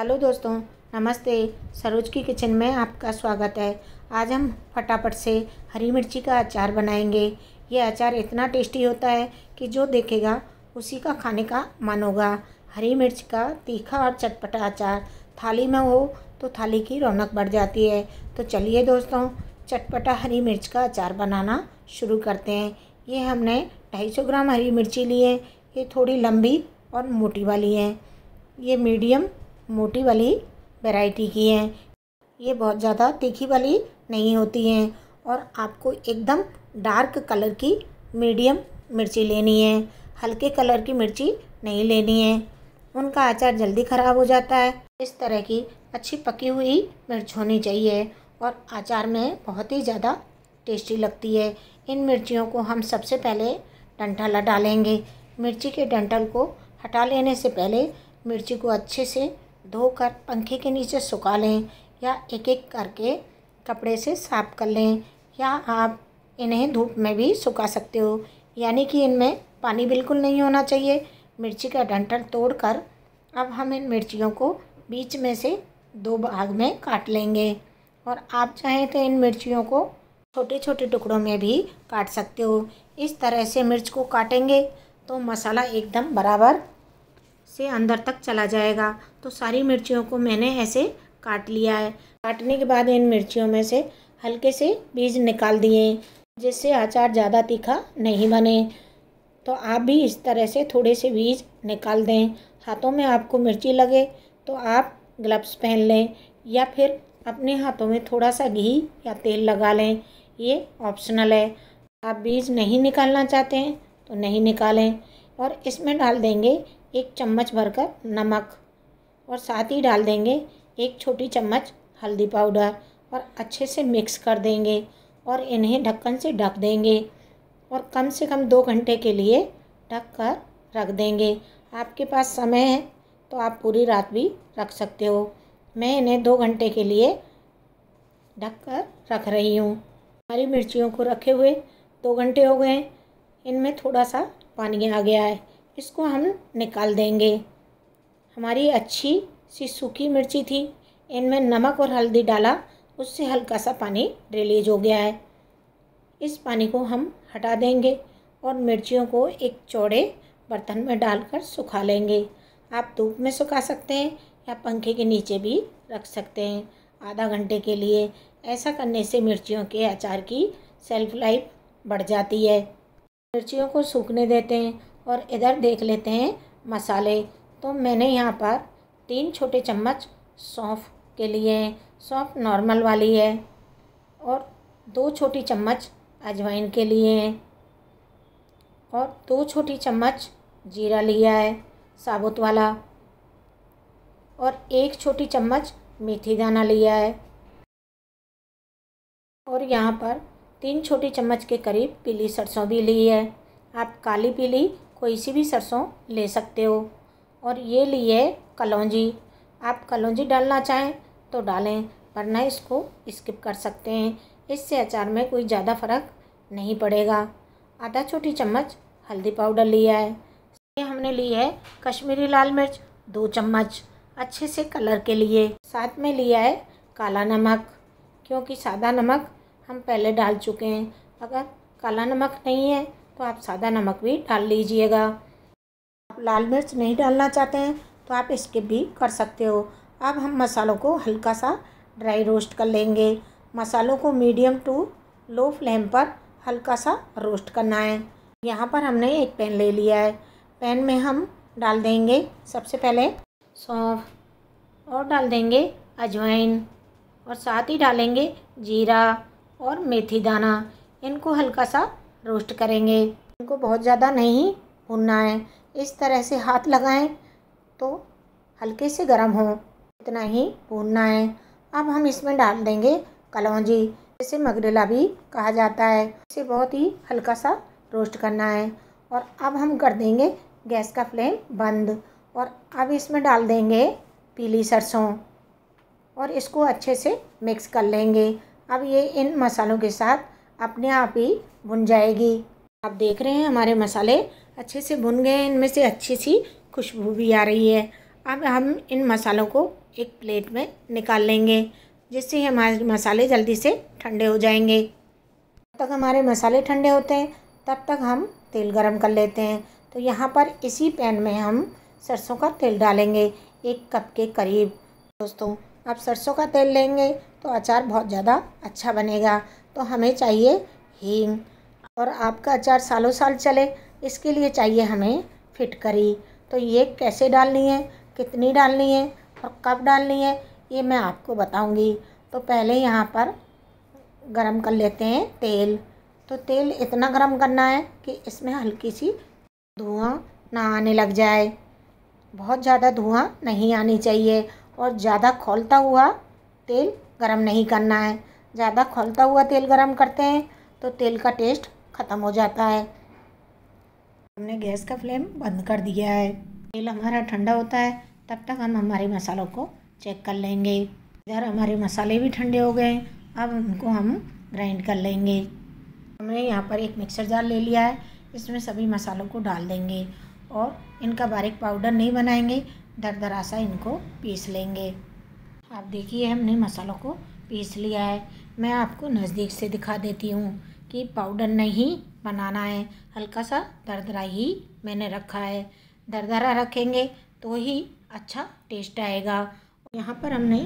Hello दोस्तों, नमस्ते। सरोज की किचन में आपका स्वागत है। आज हम फटाफट से हरी मिर्ची का अचार बनाएँगे। ये अचार इतना टेस्टी होता है कि जो देखेगा, उसी का खाने का मन होगा। हरी मिर्च का तीखा और चटपटा अचार, थाली में हो तो थाली की रौनक बढ़ जाती है। तो चलिए दोस्तों, चटपटा हरी मिर्च का अचार बनाना शुरू करते हैं। ये हमने 250 ग्राम हरी मिर्ची ली है। ये थोड़ी लंबी और मोटी वाली है। ये मीडियम मोटी वाली वैरायटी की हैं। ये बहुत ज़्यादा तीखी वाली नहीं होती हैं और आपको एकदम डार्क कलर की मीडियम मिर्ची लेनी है। हल्के कलर की मिर्ची नहीं लेनी है। उनका अचार जल्दी ख़राब हो जाता है। इस तरह की अच्छी पकी हुई मिर्च होनी चाहिए और अचार में बहुत ही ज़्यादा टेस्टी लगती है। इन मिर्चियों को हम सबसे पहले डंठल डालेंगे मिर्ची के डंठल को हटा लेने से पहले मिर्ची को अच्छे से धोकर पंखे के नीचे सुखा लें या एक एक करके कपड़े से साफ़ कर लें, या आप इन्हें धूप में भी सुखा सकते हो। यानी कि इनमें पानी बिल्कुल नहीं होना चाहिए। मिर्ची का डंठल तोड़कर अब हम इन मिर्चियों को बीच में से दो भाग में काट लेंगे। और आप चाहें तो इन मिर्चियों को छोटे छोटे टुकड़ों में भी काट सकते हो। इस तरह से मिर्च को काटेंगे तो मसाला एकदम बराबर से अंदर तक चला जाएगा। तो सारी मिर्चियों को मैंने ऐसे काट लिया है। काटने के बाद इन मिर्चियों में से हल्के से बीज निकाल दिए, जिससे अचार ज़्यादा तीखा नहीं बने। तो आप भी इस तरह से थोड़े से बीज निकाल दें। हाथों में आपको मिर्ची लगे तो आप ग्लव्स पहन लें या फिर अपने हाथों में थोड़ा सा घी या तेल लगा लें। ये ऑप्शनल है। आप बीज नहीं निकालना चाहते हैं तो नहीं निकालें और इसमें डाल देंगे एक चम्मच भरकर नमक और साथ ही डाल देंगे एक छोटी चम्मच हल्दी पाउडर और अच्छे से मिक्स कर देंगे और इन्हें ढक्कन से ढक देंगे और कम से कम दो घंटे के लिए ढक कर रख देंगे। आपके पास समय है तो आप पूरी रात भी रख सकते हो। मैं इन्हें दो घंटे के लिए ढक कर रख रही हूँ। हरी मिर्चियों को रखे हुए दो घंटे हो गए हैं। इनमें थोड़ा सा पानी आ गया है। इसको हम निकाल देंगे। हमारी अच्छी सी सूखी मिर्ची थी। इनमें नमक और हल्दी डाला। उससे हल्का सा पानी रिलीज़ हो गया है। इस पानी को हम हटा देंगे और मिर्चियों को एक चौड़े बर्तन में डालकर सुखा लेंगे। आप धूप में सुखा सकते हैं या पंखे के नीचे भी रख सकते हैं आधा घंटे के लिए। ऐसा करने से मिर्चियों के अचार की सेल्फ लाइफ बढ़ जाती है। मिर्चियों को सूखने देते हैं। और इधर देख लेते हैं मसाले। तो मैंने यहाँ पर तीन छोटे चम्मच सौंफ के लिए सौंफ नॉर्मल वाली है और दो छोटी चम्मच अजवाइन के लिए और दो छोटी चम्मच जीरा लिया है, साबुत वाला। और एक छोटी चम्मच मेथी दाना लिया है। और यहाँ पर तीन छोटी चम्मच के करीब पीली सरसों भी ली है। आप काली पीली कोई सी भी सरसों ले सकते हो। और ये लिए कलौजी। आप कलौजी डालना चाहें तो डालें, वरना इसको स्किप कर सकते हैं। इससे अचार में कोई ज़्यादा फ़र्क नहीं पड़ेगा। आधा छोटी चम्मच हल्दी पाउडर लिया है। ये हमने ली है कश्मीरी लाल मिर्च, दो चम्मच, अच्छे से कलर के लिए। साथ में लिया है काला नमक, क्योंकि सादा नमक हम पहले डाल चुके हैं। अगर काला नमक नहीं है तो आप सादा नमक भी डाल लीजिएगा। आप लाल मिर्च नहीं डालना चाहते हैं तो आप स्किप भी कर सकते हो। अब हम मसालों को हल्का सा ड्राई रोस्ट कर लेंगे। मसालों को मीडियम टू लो फ्लेम पर हल्का सा रोस्ट करना है। यहाँ पर हमने एक पैन ले लिया है। पैन में हम डाल देंगे सबसे पहले सौंफ और डाल देंगे अजवाइन और साथ ही डालेंगे जीरा और मेथी दाना। इनको हल्का सा रोस्ट करेंगे। इनको बहुत ज़्यादा नहीं भुनना है। इस तरह से हाथ लगाएँ तो हल्के से गर्म हो। इतना ही भूनना है। अब हम इसमें डाल देंगे कलौजी इसे मगरेला भी कहा जाता है। इसे बहुत ही हल्का सा रोस्ट करना है और अब हम कर देंगे गैस का फ्लेम बंद और अब इसमें डाल देंगे पीली सरसों और इसको अच्छे से मिक्स कर लेंगे। अब ये इन मसालों के साथ अपने आप ही भुन जाएगी। आप देख रहे हैं हमारे मसाले अच्छे से भुन गए हैं। इनमें से अच्छी सी खुशबू भी आ रही है। अब हम इन मसालों को एक प्लेट में निकाल लेंगे, जिससे हमारे मसाले जल्दी से ठंडे हो जाएँगे। जब तक हमारे मसाले ठंडे होते हैं, तब तक हम तेल गरम कर लेते हैं। तो यहाँ पर इसी पैन में हम सरसों का तेल डालेंगे, एक कप के करीब। दोस्तों, आप सरसों का तेल लेंगे तो अचार बहुत ज़्यादा अच्छा बनेगा। तो हमें चाहिए हींग। और आपका अचार सालों साल चले, इसके लिए चाहिए हमें फिटकरी तो ये कैसे डालनी है, कितनी डालनी है और कब डालनी है, ये मैं आपको बताऊँगी। तो पहले यहाँ पर गरम कर लेते हैं तेल। तो तेल इतना गरम करना है कि इसमें हल्की सी धुआँ ना आने लग जाए। बहुत ज़्यादा धुआँ नहीं आनी चाहिए और ज़्यादा खोलता हुआ तेल गरम नहीं करना है। ज़्यादा खोलता हुआ तेल गरम करते हैं तो तेल का टेस्ट ख़त्म हो जाता है। हमने गैस का फ्लेम बंद कर दिया है। तेल हमारा ठंडा होता है, तब तक हम हमारे मसालों को चेक कर लेंगे। इधर हमारे मसाले भी ठंडे हो गए, अब उनको हम ग्राइंड कर लेंगे। हमने यहाँ पर एक मिक्सर जार ले लिया है, इसमें सभी मसालों को डाल देंगे और इनका बारीक पाउडर नहीं बनाएँगे दर दरा सा इनको पीस लेंगे। आप देखिए, हमने मसालों को पीस लिया है। मैं आपको नज़दीक से दिखा देती हूँ कि पाउडर नहीं बनाना है। हल्का सा दरदरा ही मैंने रखा है। दरदरा रखेंगे तो ही अच्छा टेस्ट आएगा। यहाँ पर हमने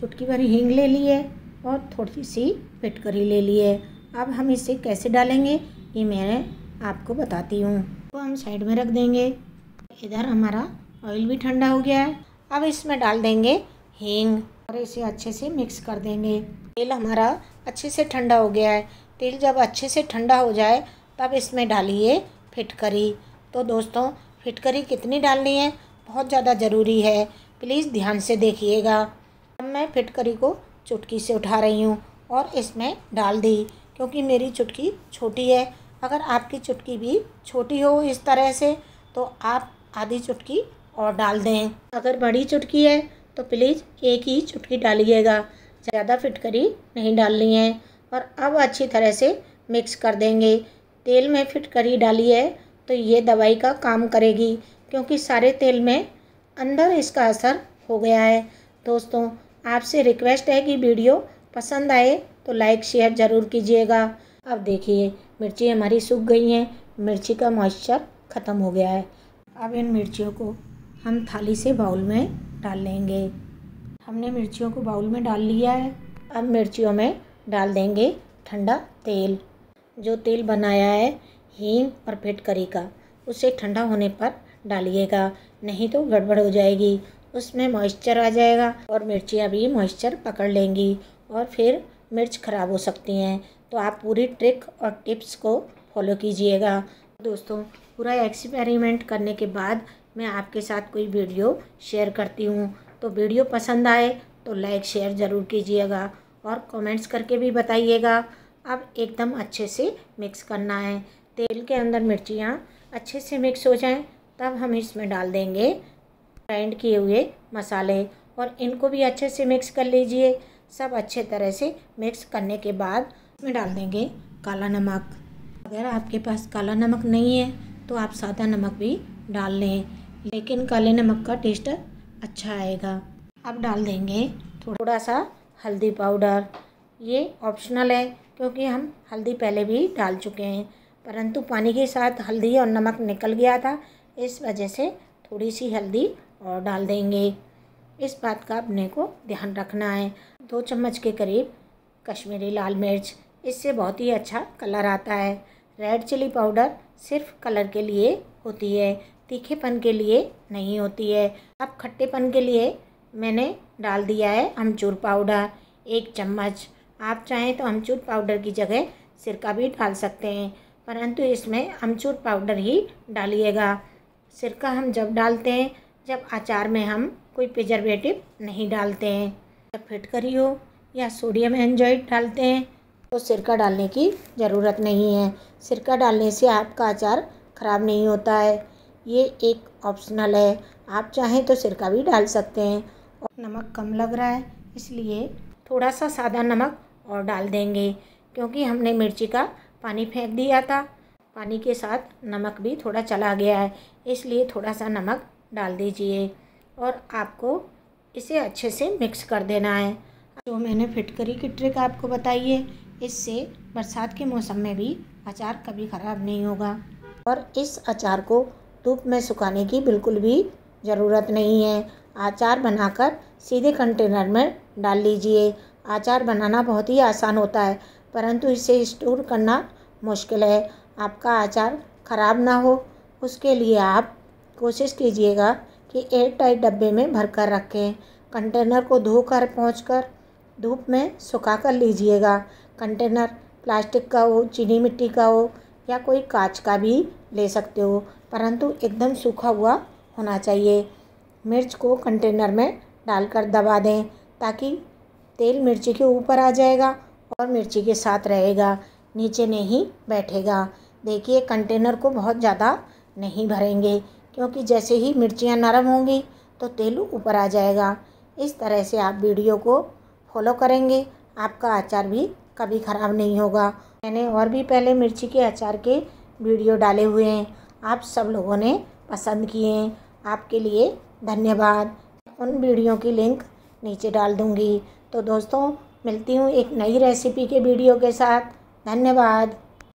चुटकी भरी हींग ले ली है और थोड़ी सी फिटकरी ले ली है। अब हम इसे कैसे डालेंगे, ये मैं आपको बताती हूँ। तो हम साइड में रख देंगे। इधर हमारा ऑयल भी ठंडा हो गया है। अब इसमें डाल देंगे हींग और इसे अच्छे से मिक्स कर देंगे। तेल हमारा अच्छे से ठंडा हो गया है। तेल जब अच्छे से ठंडा हो जाए, तब इसमें डालिए फिटकरी। तो दोस्तों, फिटकरी कितनी डालनी है? बहुत ज़्यादा ज़रूरी है। प्लीज़ ध्यान से देखिएगा। अब मैं फिटकरी को चुटकी से उठा रही हूँ और इसमें डाल दी, क्योंकि मेरी चुटकी छोटी है। अगर आपकी चुटकी भी छोटी हो इस तरह से तो आप आधी चुटकी और डाल दें। अगर बड़ी चुटकी है तो प्लीज़ एक ही चुटकी डालिएगा। ज़्यादा फिटकरी नहीं डालनी है और अब अच्छी तरह से मिक्स कर देंगे। तेल में फिटकरी डाली है तो ये दवाई का काम करेगी, क्योंकि सारे तेल में अंदर इसका असर हो गया है। दोस्तों, आपसे रिक्वेस्ट है कि वीडियो पसंद आए तो लाइक शेयर ज़रूर कीजिएगा। अब देखिए, मिर्ची हमारी सूख गई हैं। मिर्ची का मॉइस्चर ख़त्म हो गया है। अब इन मिर्चियों को हम थाली से बाउल में डाल लेंगे। हमने मिर्चियों को बाउल में डाल लिया है। अब मिर्चियों में डाल देंगे ठंडा तेल। जो तेल बनाया है, हींग और फिटकरी का, उसे ठंडा होने पर डालिएगा, नहीं तो गड़बड़ हो जाएगी। उसमें मॉइस्चर आ जाएगा और मिर्चियाँ भी मॉइस्चर पकड़ लेंगी और फिर मिर्च ख़राब हो सकती हैं। तो आप पूरी ट्रिक और टिप्स को फॉलो कीजिएगा। दोस्तों, पूरा एक्सपेरिमेंट करने के बाद मैं आपके साथ कोई वीडियो शेयर करती हूँ। तो वीडियो पसंद आए तो लाइक, शेयर ज़रूर कीजिएगा और कमेंट्स करके भी बताइएगा। अब एकदम अच्छे से मिक्स करना है। तेल के अंदर मिर्चियाँ अच्छे से मिक्स हो जाएँ, तब हम इसमें डाल देंगे ग्राइंड किए हुए मसाले और इनको भी अच्छे से मिक्स कर लीजिए। सब अच्छे तरह से मिक्स करने के बाद इसमें डाल देंगे काला नमक। अगर आपके पास काला नमक नहीं है तो आप सादा नमक भी डाल लें, लेकिन काले नमक का टेस्ट अच्छा आएगा। अब डाल देंगे थोड़ा सा हल्दी पाउडर। ये ऑप्शनल है, क्योंकि हम हल्दी पहले भी डाल चुके हैं। परंतु पानी के साथ हल्दी और नमक निकल गया था, इस वजह से थोड़ी सी हल्दी और डाल देंगे। इस बात का अपने को ध्यान रखना है। दो चम्मच के करीब कश्मीरी लाल मिर्च, इससे बहुत ही अच्छा कलर आता है। रेड चिली पाउडर सिर्फ़ कलर के लिए होती है। तीखेपन के लिए नहीं होती है। अब खट्टेपन के लिए मैंने डाल दिया है अमचूर पाउडर, एक चम्मच। आप चाहें तो अमचूर पाउडर की जगह सिरका भी डाल सकते हैं, परंतु इसमें अमचूर पाउडर ही डालिएगा। सिरका हम जब डालते हैं, जब अचार में हम कोई प्रिजर्वेटिव नहीं डालते हैं। जब फिटकरी हो या सोडियम एंजॉइड डालते हैं तो सिरका डालने की ज़रूरत नहीं है। सिरका डालने से आपका अचार ख़राब नहीं होता है। ये एक ऑप्शनल है। आप चाहें तो सिरका भी डाल सकते हैं। और नमक कम लग रहा है, इसलिए थोड़ा सा सादा नमक और डाल देंगे, क्योंकि हमने मिर्ची का पानी फेंक दिया था। पानी के साथ नमक भी थोड़ा चला गया है, इसलिए थोड़ा सा नमक डाल दीजिए और आपको इसे अच्छे से मिक्स कर देना है। जो मैंने फिटकरी की ट्रिक आपको बताई है, इससे बरसात के मौसम में भी अचार कभी ख़राब नहीं होगा। और इस अचार को धूप में सुखाने की बिल्कुल भी ज़रूरत नहीं है। अचार बनाकर सीधे कंटेनर में डाल लीजिए। अचार बनाना बहुत ही आसान होता है, परंतु इसे स्टोर करना मुश्किल है। आपका अचार ख़राब ना हो, उसके लिए आप कोशिश कीजिएगा कि एयर टाइट डब्बे में भर कर रखें। कंटेनर को धोकर कर धूप में सुखा कर लीजिएगा। कंटेनर प्लास्टिक का हो, चीनी मिट्टी का हो, या कोई कांच का भी ले सकते हो। परंतु एकदम सूखा हुआ होना चाहिए। मिर्च को कंटेनर में डालकर दबा दें ताकि तेल मिर्ची के ऊपर आ जाएगा और मिर्ची के साथ रहेगा, नीचे नहीं बैठेगा। देखिए, कंटेनर को बहुत ज़्यादा नहीं भरेंगे, क्योंकि जैसे ही मिर्चियाँ नरम होंगी तो तेल ऊपर आ जाएगा। इस तरह से आप वीडियो को फॉलो करेंगे, आपका अचार भी कभी ख़राब नहीं होगा। मैंने और भी पहले मिर्ची के अचार के वीडियो डाले हुए हैं। आप सब लोगों ने पसंद किए हैं। आपके लिए धन्यवाद। उन वीडियो की लिंक नीचे डाल दूँगी। तो दोस्तों, मिलती हूँ एक नई रेसिपी के वीडियो के साथ। धन्यवाद।